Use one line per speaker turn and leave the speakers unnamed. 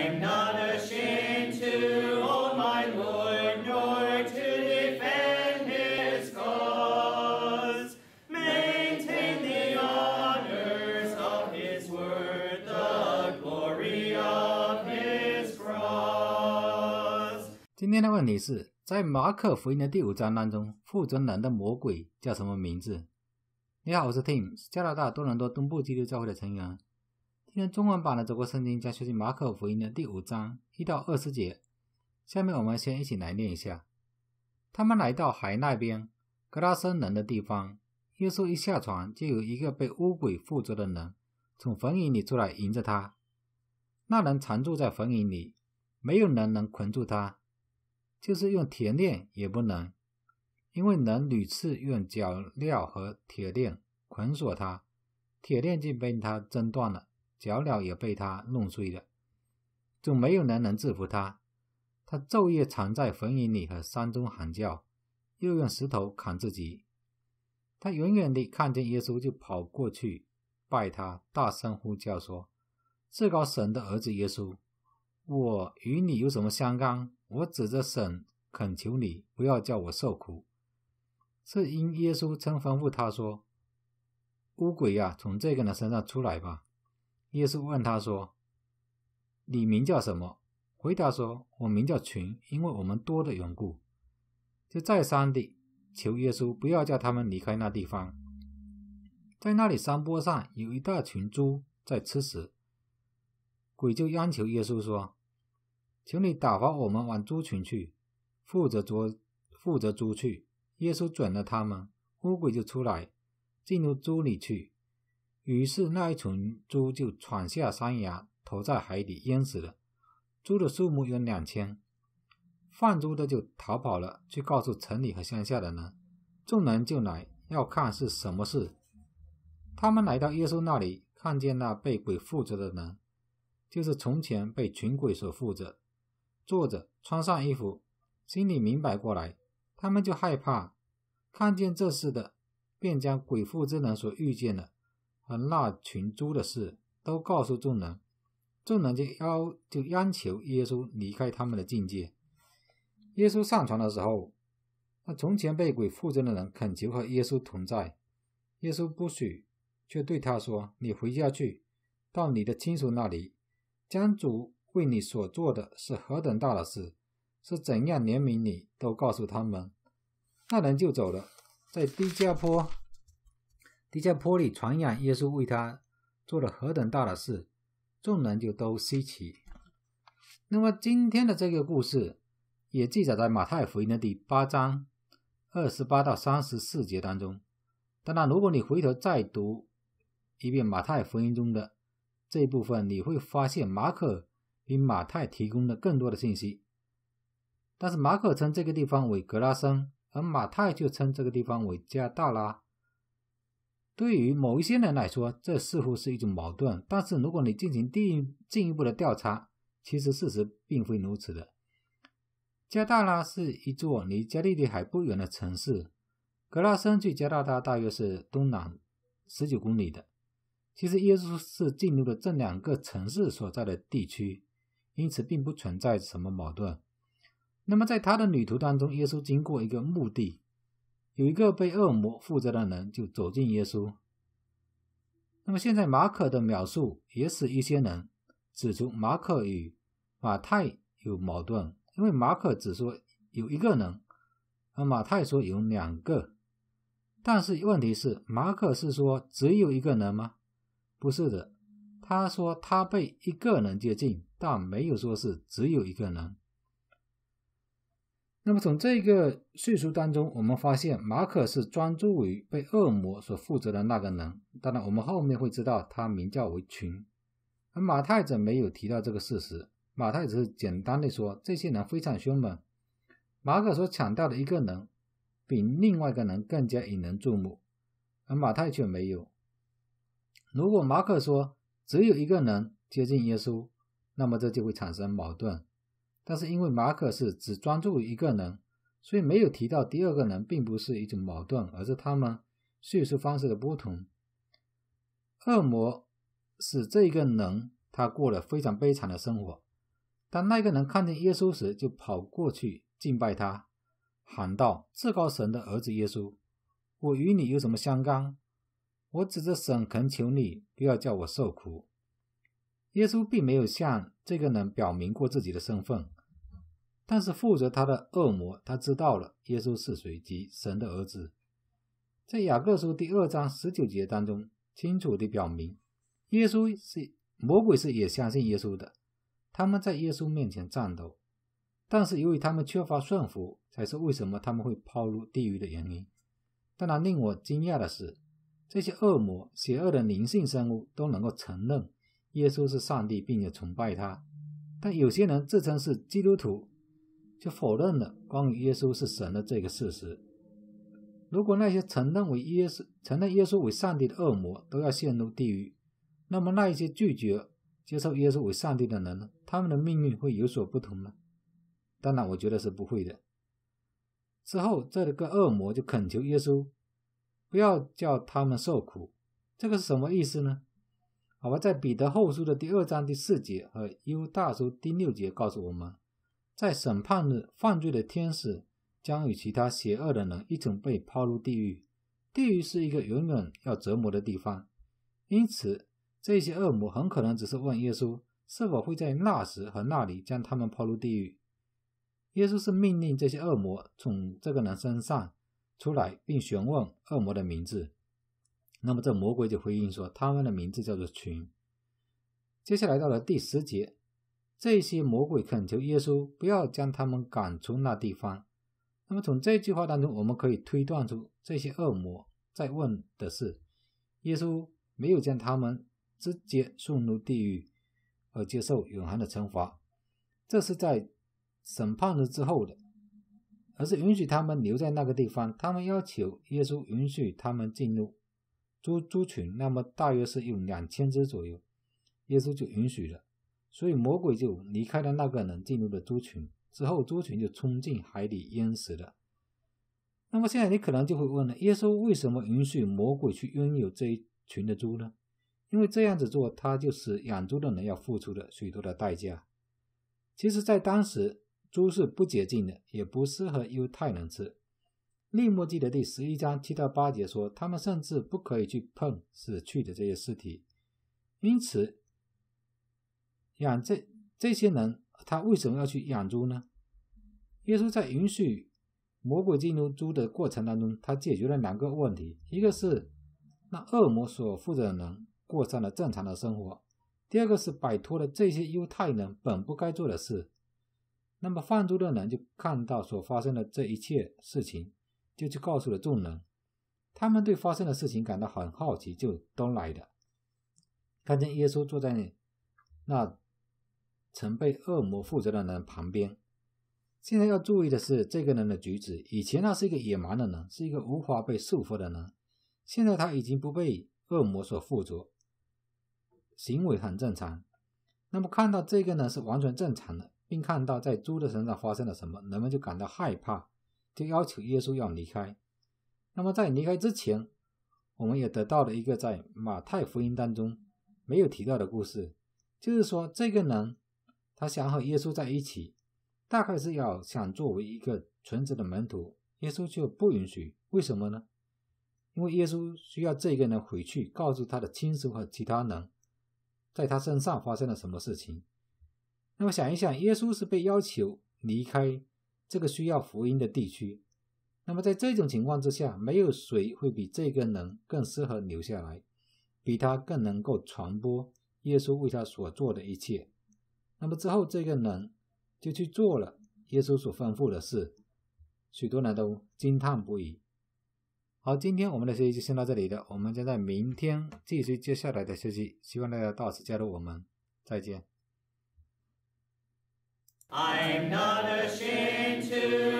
I'm not ashamed to own my Lord, nor to defend his cause. Maintain the honors of his word, the glory of his cross.
今天的问题是在马可福音的第五章当中，负责人的魔鬼叫什么名字？你好，我是 Tim，是加拿大多伦多东部基督教会的成员。今天中文版的走过圣经将学习马可福音的第五章一到二十节。下面我们先一起来念一下。他们来到海那边格拉森人的地方，耶稣一下船，就有一个被污鬼附着的人从坟茔里出来迎着他。那人常住在坟茔里，没有人能捆住他。就是用铁链也不能，因为人屡次用脚镣和铁链捆锁他，铁链就被他挣断了，脚镣也被他弄碎了，就没有人能制服他。他昼夜藏在坟茔里和山中喊叫，又用石头砍自己。他远远地看见耶稣，就跑过去拜他，大声呼叫说：“至高神的儿子耶稣，我与你有什么相干？”我指着神恳求你，不要叫我受苦。是因耶稣曾吩咐他说：“乌鬼呀，从这个人身上出来吧。”耶稣问他说：“你名叫什么？”回答说：“我名叫群，因为我们多的缘故。”就再三地求耶稣不要叫他们离开那地方。在那里山坡上有一大群猪在吃食，鬼就央求耶稣说。请你打发我们往猪群去，负责捉负责猪去。耶稣准了他们，乌鬼就出来，进入猪里去。于是那一群猪就闯下山崖，投在海底淹死了。猪的数目有两千，放猪的就逃跑了，去告诉城里和乡下的人。众人就来要看是什么事。他们来到耶稣那里，看见那被鬼附着的人，就是从前被群鬼所附着。坐着，穿上衣服，心里明白过来，他们就害怕。看见这事的，便将鬼附之人所遇见的和那群猪的事都告诉众人。众人就要就央求耶稣离开他们的境界。耶稣上船的时候，那从前被鬼附身的人恳求和耶稣同在，耶稣不许，却对他说：“你回家去，到你的亲属那里，将主。”为你所做的是何等大的事，是怎样怜悯你，都告诉他们。那人就走了，在低加坡，低加坡里传扬耶稣为他做了何等大的事，众人就都稀奇。那么今天的这个故事也记载在马太福音的第八章二十八到三十四节当中。当然，如果你回头再读一遍马太福音中的这一部分，你会发现马可。比马太提供了更多的信息，但是马可称这个地方为格拉森，而马太就称这个地方为加大拉。对于某一些人来说，这似乎是一种矛盾，但是如果你进行进进一步的调查，其实事实并非如此的。加大拉是一座离加利利海不远的城市，格拉森距加拿大大约是东南十九公里的。其实耶稣是进入了这两个城市所在的地区。因此，并不存在什么矛盾。那么，在他的旅途当中，耶稣经过一个墓地，有一个被恶魔附着的人就走进耶稣。那么，现在马可的描述也使一些人指出马可与马太有矛盾，因为马可只说有一个人，而马太说有两个。但是问题是，马可是说只有一个人吗？不是的。他说他被一个人接近，但没有说是只有一个人。那么从这个叙述当中，我们发现马可是专注于被恶魔所负责的那个人。当然，我们后面会知道他名叫为群，而马太则没有提到这个事实。马太只是简单的说这些人非常凶猛。马可所强调的一个人，比另外一个人更加引人注目，而马太却没有。如果马可说，只有一个人接近耶稣，那么这就会产生矛盾。但是因为马可是只专注一个人，所以没有提到第二个人，并不是一种矛盾，而是他们叙述方式的不同。恶魔使这一个人他过了非常悲惨的生活，当那个人看见耶稣时，就跑过去敬拜他，喊道：“至高神的儿子耶稣，我与你有什么相干？我指着神恳求你，不要叫我受苦。”耶稣并没有向这个人表明过自己的身份，但是负责他的恶魔他知道了耶稣是谁及神的儿子。在雅各书第二章十九节当中，清楚地表明，耶稣是魔鬼是也相信耶稣的。他们在耶稣面前战斗，但是由于他们缺乏顺服，才是为什么他们会抛入地狱的原因。当然，令我惊讶的是，这些恶魔、邪恶的灵性生物都能够承认耶稣是上帝，并且崇拜他。但有些人自称是基督徒，就否认了关于耶稣是神的这个事实。如果那些承认为耶稣、承认耶稣为上帝的恶魔都要陷入地狱，那么那一些拒绝。接受耶稣为上帝的人呢？他们的命运会有所不同吗？当然，我觉得是不会的。之后，这个恶魔就恳求耶稣，不要叫他们受苦。这个是什么意思呢？好吧，在彼得后书的第二章第四节和犹大书第六节告诉我们，在审判日，犯罪的天使将与其他邪恶的人一同被抛入地狱。地狱是一个永远要折磨的地方，因此。这些恶魔很可能只是问耶稣是否会在那时和那里将他们抛入地狱。耶稣是命令这些恶魔从这个人身上出来，并询问恶魔的名字。那么这魔鬼就回应说，他们的名字叫做群。接下来到了第十节，这些魔鬼恳求耶稣不要将他们赶出那地方。那么从这句话当中，我们可以推断出这些恶魔在问的是，耶稣没有将他们。直接送入地狱而接受永恒的惩罚，这是在审判日之后的，而是允许他们留在那个地方。他们要求耶稣允许他们进入猪猪群，那么大约是有两千只左右，耶稣就允许了。所以魔鬼就离开了那个人，进入了猪群之后，猪群就冲进海里淹死了。那么现在你可能就会问了：耶稣为什么允许魔鬼去拥有这一群的猪呢？因为这样子做，他就使养猪的人要付出的许多的代价。其实，在当时，猪是不洁净的，也不适合犹太人吃。利莫记的第十一章七到八节说，他们甚至不可以去碰死去的这些尸体。因此，养这这些人，他为什么要去养猪呢？耶稣在允许魔鬼进入猪的过程当中，他解决了两个问题：一个是那恶魔所负责的人。过上了正常的生活。第二个是摆脱了这些犹太人本不该做的事。那么放猪的人就看到所发生的这一切事情，就去告诉了众人。他们对发生的事情感到很好奇，就都来了。看见耶稣坐在那曾被恶魔附着的人旁边。现在要注意的是，这个人的举止，以前他是一个野蛮的人，是一个无法被束缚的人。现在他已经不被恶魔所附着。行为很正常，那么看到这个呢是完全正常的，并看到在猪的身上发生了什么，人们就感到害怕，就要求耶稣要离开。那么在离开之前，我们也得到了一个在马太福音当中没有提到的故事，就是说这个人他想和耶稣在一起，大概是要想作为一个纯子的门徒，耶稣却不允许。为什么呢？因为耶稣需要这个人回去告诉他的亲属和其他人。在他身上发生了什么事情？那么想一想，耶稣是被要求离开这个需要福音的地区。那么在这种情况之下，没有谁会比这个人更适合留下来，比他更能够传播耶稣为他所做的一切。那么之后，这个人就去做了耶稣所吩咐的事，许多人都惊叹不已。好，今天我们的学习就先到这里了。我们将在明天继续接下来的学习，希望大家到此加入我们。再见。
I'm not ashamed to.